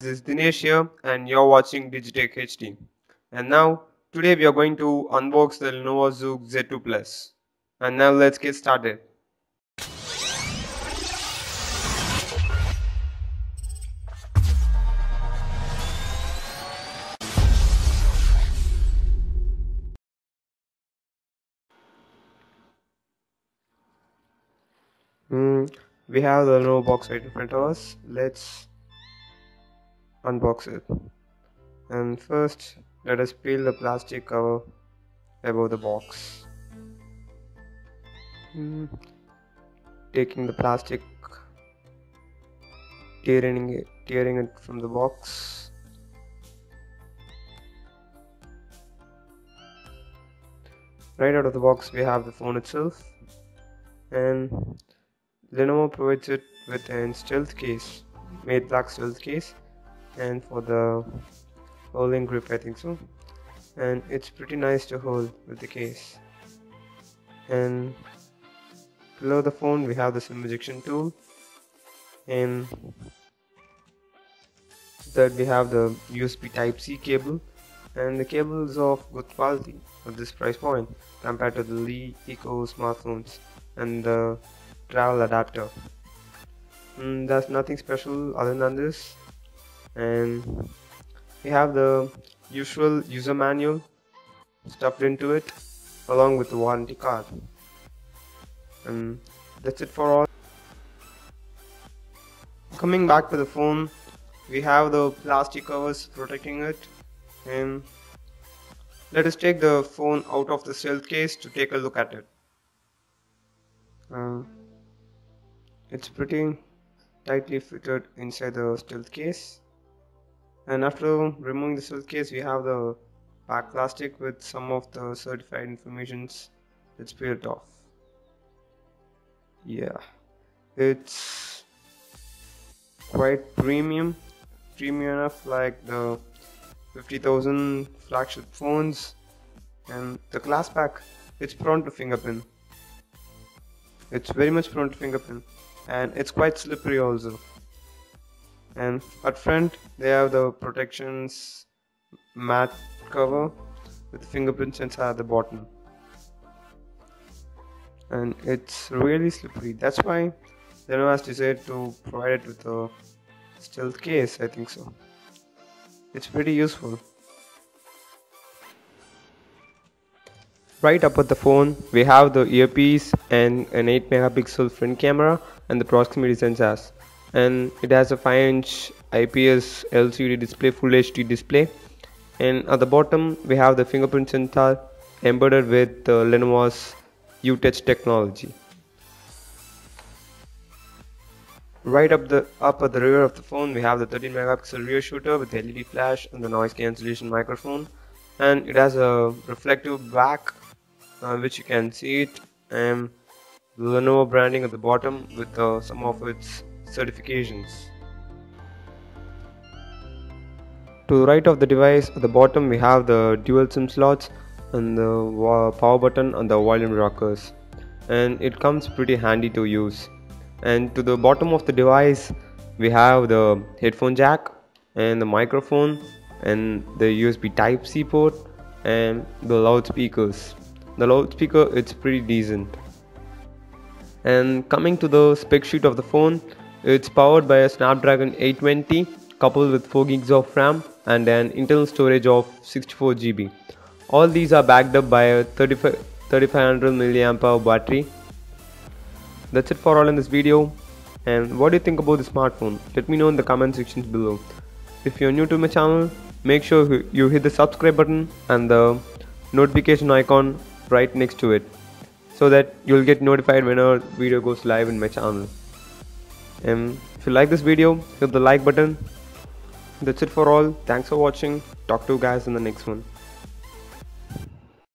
This is Dinesh here and you're watching Digiteck HD. And now, today we are going to unbox the Lenovo Zuk Z2 Plus. And now let's get started. Mm, we have the Lenovo box right in front of us. Let's unbox it. And first let us peel the plastic cover above the box. Mm. taking the plastic tearing it tearing it from the box. Right out of the box we have the phone itself. And Lenovo provides it with a stealth case made black stealth case and for the holding grip I think so. And it's pretty nice to hold with the case. And below the phone we have the SIM ejection tool. And that we have the USB type C cable. And the cable is of good quality at this price point compared to the Lee Eco smartphones and the travel adapter. Mm, there's nothing special other than this and we have the usual user manual stuffed into it along with the warranty card. And that's it for all. Coming back to the phone we have the plastic covers protecting it. And let us take the phone out of the stealth case to take a look at it. Uh, it's pretty tightly fitted inside the stealth case and after removing the stealth case we have the back plastic with some of the certified informations that's peeled off. Yeah. It's quite premium premium enough like the 50,000 flagship phones and the glass pack. It's prone to fingerprint. It's very much prone to fingerprint. And it's quite slippery also and at front they have the protections matte cover with fingerprint sensor at the bottom. And it's really slippery. That's why Lenovo has decided to provide it with a stealth case I think so. It's pretty useful. Right up at the phone, we have the earpiece and an 8 megapixel front camera and the proximity sensors and it has a 5 inch IPS LCD display full HD display. And at the bottom we have the fingerprint sensor embedded with the Lenovo's U-Touch technology. Right up the up at the rear of the phone we have the 13 megapixel rear shooter with LED flash and the noise cancellation microphone. And it has a reflective back uh, which you can see it. And Lenovo branding at the bottom with uh, some of its certifications. To the right of the device at the bottom we have the dual SIM slots and the power button and the volume rockers. And it comes pretty handy to use. And to the bottom of the device we have the headphone jack and the microphone and the USB type C port and the loudspeakers. The loudspeaker it's pretty decent. And coming to the spec sheet of the phone it's powered by a Snapdragon 820 coupled with 4 gigs of RAM and an internal storage of 64 GB. All these are backed up by a 3500 mAh battery. That's it for all in this video. And what do you think about the smartphone? Let me know in the comment sections below. If you're new to my channel, make sure you hit the subscribe button and the notification icon right next to it so that you'll get notified when a video goes live in my channel and if you like this video hit the like button. That's it for all. Thanks for watching. Talk to you guys in the next one